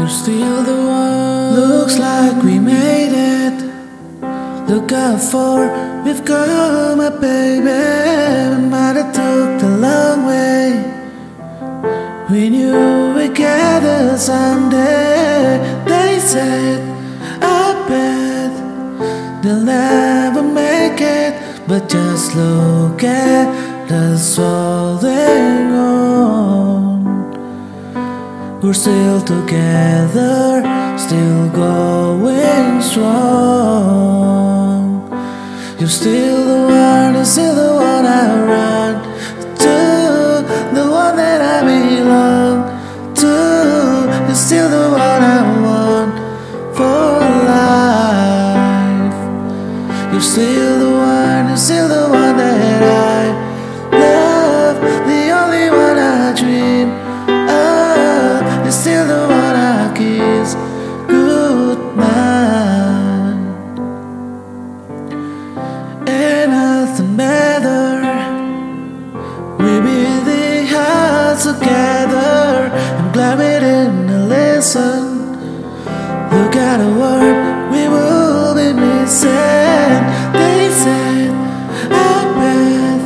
You're still the one. Looks like we made it. Look out for we've come, my baby. Might have took the long way. We knew we'd gather someday. They said, I bet they'll never make it. But just look at us holding on. We're still together, still going strong. You're still the one, you're still the one I run to, the one that I belong to. You're still the one I want for life. You're still the one, you're still the one that I together. I'm glad we didn't listen. Look at the word we will be missing. They said, I bet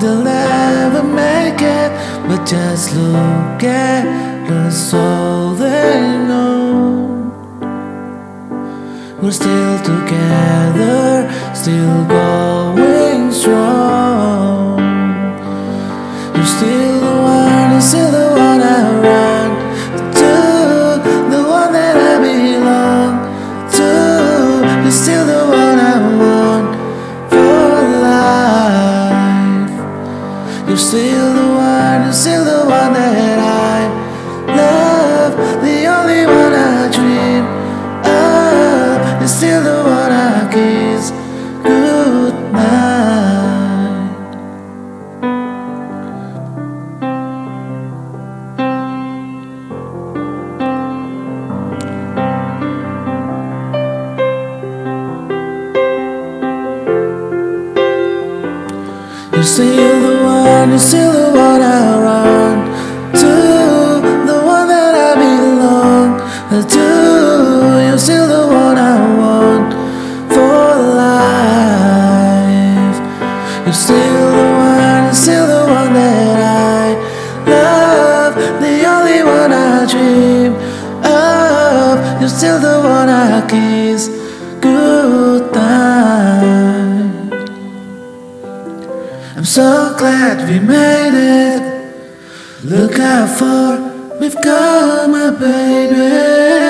they'll never make it. But just look at us all they know. We're still together, still going strong. You're still the you're still the one I run to, the one that I belong to. You're still the one I want for life. You're still You're still the one, you're still the one I run to, the one that I belong to. You're still the one I want for life. You're still the one, you're still the one that I love, the only one I dream of. You're still the one I kiss so glad we made it. Look out for we've come, my baby.